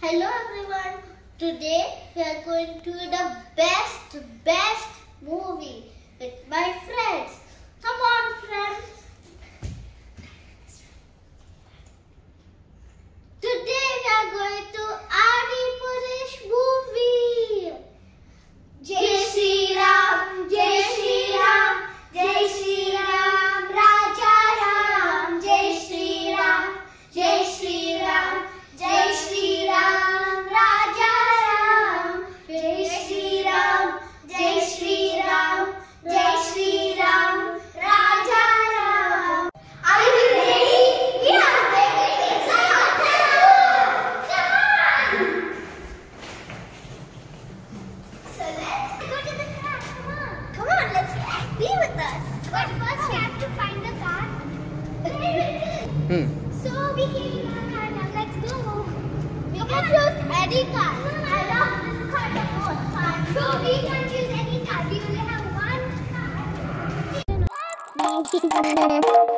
Hello everyone. Today we are going to the best, best movie with my friends. Come on, friends. Hmm. so we came in our car now. Let's go. We can choose any car. I love this car the most. So we can choose any car. We only have video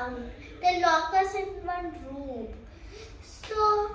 Um, down. They lock us in one room. So